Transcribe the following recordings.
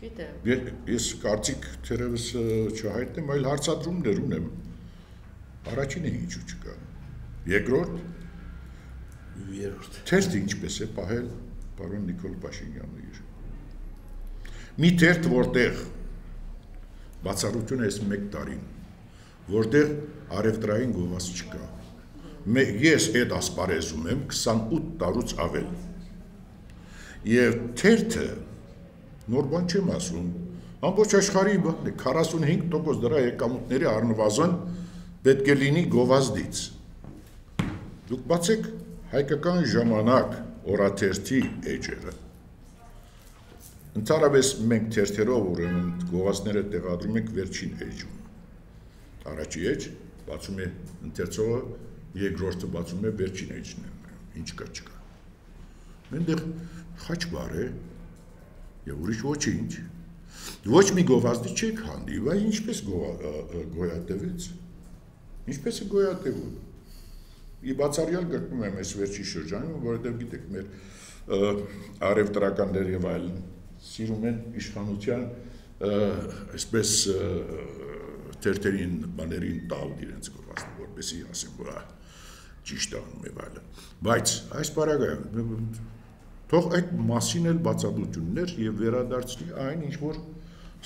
Չգիտեմ։ Ես կարծիք թերևս չհայտնեմ, այլ հարցադրումներ ունեմ։ Առաջինը ինչու չկա։ Երկրորդ երրորդ։ Թերթը ինչպես է պահել պարոն Նիկոլ Փաշինյանը իր։ Մի թերթ որտեղ բացառությունը այս 1 տարին, որտեղ արևտրային գովաս չկա։ Ես այդ ասպարեզում եմ 28 տարուց ավել։ Եվ թերթը նոր բան չեմ ասում, ամբողջ աշխարհի բանն է 45% դրա եկամուտների առնվազն պետք է լինի գովազդից։ Դուք բացեք հայկական ժամանակ օրաթերթի էջերը։ Ընդհանրապես մենք թերթերով ուրեմն գովազդները տեղադրում ենք վերջին էջում։ Առաջի էջ բացում է ընթերցողը, երկրորդը բացում է վերջին էջն Ինչ կա չկա։ Մենտեղ խաչ բար է եւ ուրիշ ոչինչ։ Ոչ մի գովազդի չեք հանդիպ, այ ինչպես գոյատևեց։ Ինչպես է գոյատևում։ Ի բացառյալ գրկում եմ այս վերջի շրջանում, որովհետև գիտեք, մեր արևտրականներ եւ այլն սիրում են իշխանության այսպես թերթերին բաներին տալ իրենց գովազդը, որպեսի ասեն, որ ճիշտ անում եւ այլն։ Բայց այս բարագայում թող այդ մասին էլ բացատրություններ եւ վերադարձնի այն ինչ որ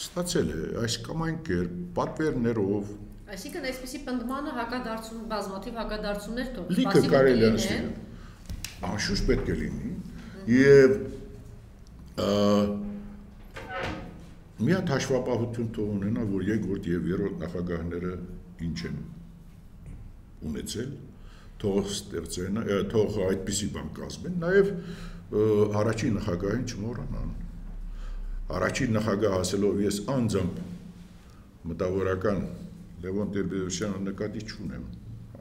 ստացել է այս կամ այն կերպ պատվերներով Այսինքն այսպեսի պնդմանը հակադարձում բազմաթիվ հակադարձումներ թող լիքը կարելի է նստել։ Անշուշտ պետք է լինի եւ մի հատ հաշվապահություն թող ունենա, որ երկրորդ եւ երրորդ նախագահները ինչ են ունեցել, թող ստեղծեն, թող այդպիսի բան կազմեն, նաեւ առաջին նախագահին չմոռանան։ Առաջին նախագահ ասելով ես անձամբ մտավորական Լևոն Տեր-Պետրոսյանը նկատի չունեմ,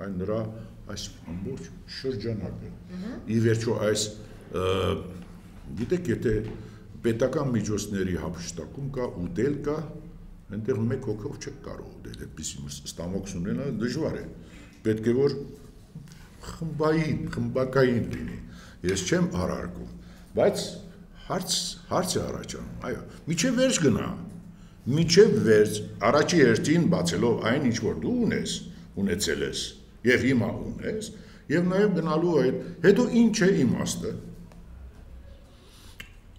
այն նրա այս ամբողջ շրջանակը։ Ի վերջո այս գիտեք, եթե պետական միջոցների հապշտակում կա, ուտել կա, այնտեղ մեկ հոգով չեք կարող ուտել, այդպեսի ստամոքս ունենալ դժվար է։ Պետք է որ խմբային, խմբակային լինի։ Ես չեմ հարարկում, բայց հարց հարց է առաջանում։ Այո, միջև վերջ գնա, միջև վերջ առաջի հերթին բացելով այն ինչ որ դու ունես, ունեցել ես եւ հիմա ունես, եւ նաեւ գնալու այդ հետո ինչ է իմաստը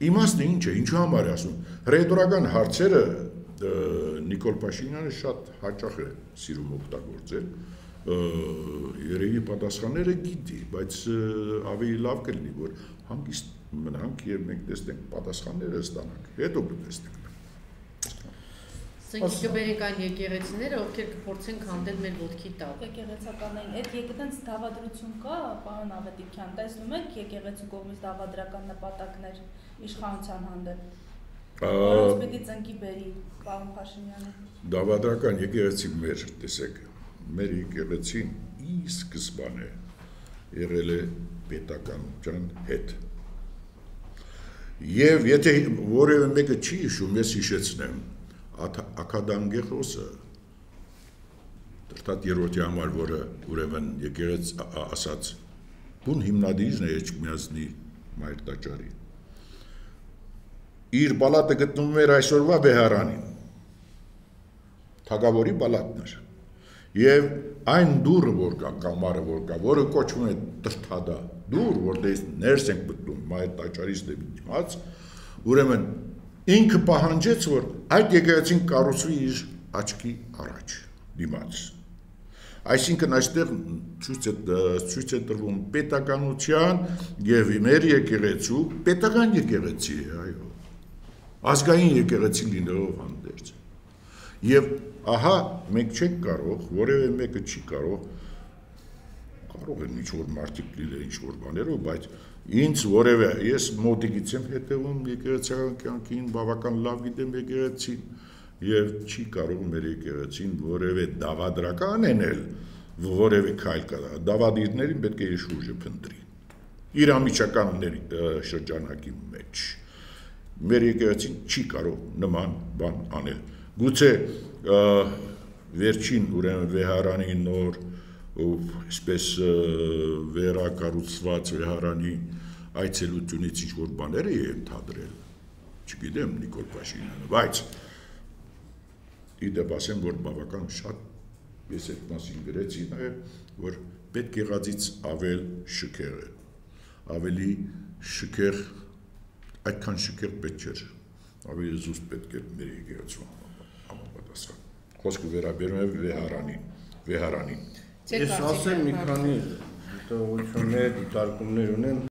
իմաստը ինչ է ինչու համար է ասում ռետորական հարցերը Նիկոլ Փաշինյանը շատ հաճախ է սիրում օգտագործել երևի պատասխանները գիտի, բայց ավելի լավ կլինի, որ հանգիստ մնանք եւ մենք տեսնենք պատասխանները ստանանք, հետո կտեսնենք Ասենք կբերենք այն եկեղեցիները, ովքեր կփորձեն քանդել մեր ոտքի տակ։ Եկեղեցականային այդ եկեղեցից դավադրություն կա, պարոն Ավետիքյան, տեսնում եք եկեղեցու կողմից դավադրական նպատակներ իշխանության հանդեպ։ Որոնց պիտի ծնկի բերի պարոն Փաշինյանը։ Դավադրական եկեղեցի մեր, տեսեք, մեր եկեղեցին ի սկզբանե եղել է պետականության հետ։ Եվ եթե որևէ մեկը չի հիշում, ես հիշեցնեմ, ակադանգեղոսը դրտատ երրորդի համար, որը ուրեմն եկեղեց ասաց, բուն հիմնադիրն է Էջմիածնի մայր տաճարի։ Իր բալատը գտնվում էր այսօրվա Բեհարանին։ Թագավորի բալատն էր։ Եվ այն դուրը, որ կա, կամարը, որ կա, որը կոչվում է տրթադա, դուր, որտեղ ներս ենք մտնում մայր տաճարից դեպի դիմաց, ուրեմն ինքը պահանջեց, որ այդ եկեղեցին կառուցվի իր աչքի առաջ դիմաց։ Այսինքն այստեղ ցույց է ցույց է տրվում պետականության եւ մեր եկեղեցու պետական եկեղեցի այո։ Ազգային եկեղեցի լինելով հանդերձ։ Եվ ահա մենք չենք կարող, որևէ մեկը չի կարող կարող են ինչ որ մարդիկ լինել ինչ որ բաներով, բայց ինձ որևէ ես մոտիկից եմ հետևում եկեղեցական կյանքին, բավական լավ գիտեմ եկեղեցին եւ չի կարող մեր եկեղեցին որևէ դավադրական էնել, որևէ քայլ կա։ Դավադիրներին պետք է իր շուրջը փնտրի։ Իր ամիջականների շրջանակի մեջ մեր եկեղեցին չի կարող նման բան անել։ Գուցե վերջին ուրեմն վեհարանի նոր այսպես վերակառուցված վեհարանի այցելությունից ինչ որ բաներ է ընդհանրել չգիտեմ Նիկոլ Փաշինյանը, բայց իդեպ ասեմ, որ բավական շատ ես այդ մասին գրեցի նաև, որ պետք եղածից ավել շքեղ է, ավելի շքեղ, այդքան շքեղ պետք չէր, ավելի զուստ պետք է մեր եկեղեցու համապատասխան։ Խոսքը վերաբերում է վեհարանին, վեհարանին։ Ես ասեմ մի քանի դիտողություններ, դիտարկումներ ունեմ